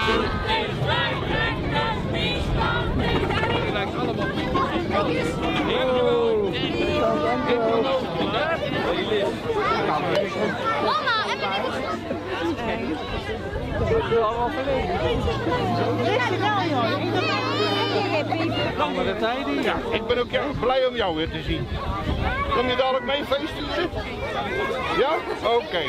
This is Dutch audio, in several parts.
Mama, heb je ik Dat wel al je wel, joh. Ik ben Langere tijden. Ja, ik ben ook erg blij om jou weer te zien. Kom je dadelijk mee feesten? Ja? Oké. Okay.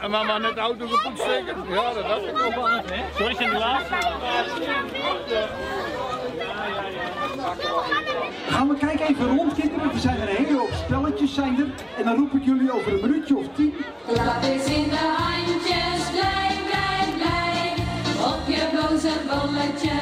En mama net de auto gepoetst zeker? Ja, dat dacht ik ook. Zo is in de laatste. Gaan we kijken even rond, kinderen. Er zijn er een hele hoop spelletjes. Zijn er. En dan roep ik jullie over een minuutje of tien. Laat eens in de handjes, blij, blij, blij. Op je boze bolletje,